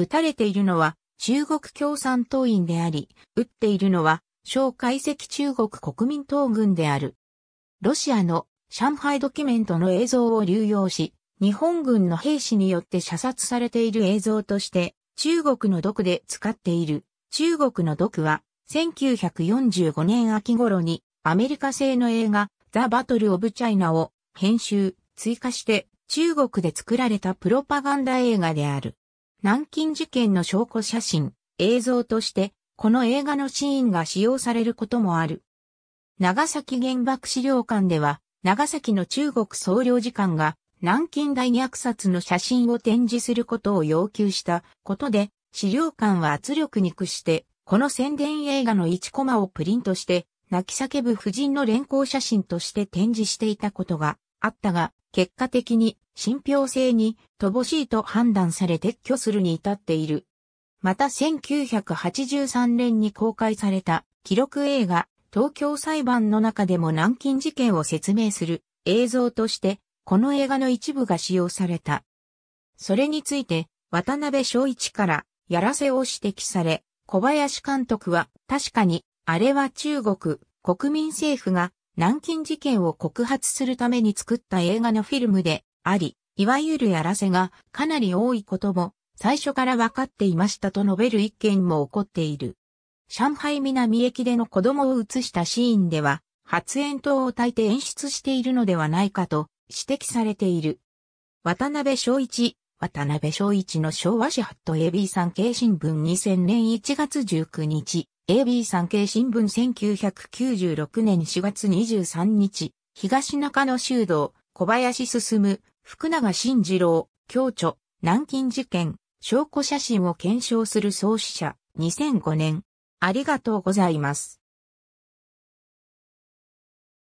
撃たれているのは中国共産党員であり、撃っているのは小解析中国国民党軍である。ロシアの上海ドキュメントの映像を流用し、日本軍の兵士によって射殺されている映像として中国の毒で使っている。中国の毒は1945年秋頃にアメリカ製の映画ザ・バトル・オブ・チャイナを編集、追加して中国で作られたプロパガンダ映画である。南京事件の証拠写真、映像として、この映画のシーンが使用されることもある。長崎原爆資料館では、長崎の中国総領事館が南京大虐殺の写真を展示することを要求したことで、資料館は圧力に屈して、この宣伝映画の1コマをプリントして、泣き叫ぶ夫人の連行写真として展示していたことがあったが、結果的に信憑性に乏しいと判断され撤去するに至っている。また1983年に公開された記録映画東京裁判の中でも南京事件を説明する映像としてこの映画の一部が使用された。それについて渡辺昭一からやらせを指摘され小林監督は確かにあれは中国国民政府が南京事件を告発するために作った映画のフィルムであり、いわゆるやらせがかなり多いことも最初から分かっていましたと述べる一件も起こっている。上海南駅での子供を映したシーンでは、発煙筒を焚いて演出しているのではないかと指摘されている。渡辺昭一、渡辺昭一の昭和史ハット AB 産経新聞2000年1月19日、AB 産経新聞1996年4月23日、東中野修道、小林進、福永慎二郎、共著、南京事件、証拠写真を検証する創始者、2005年。ありがとうございます。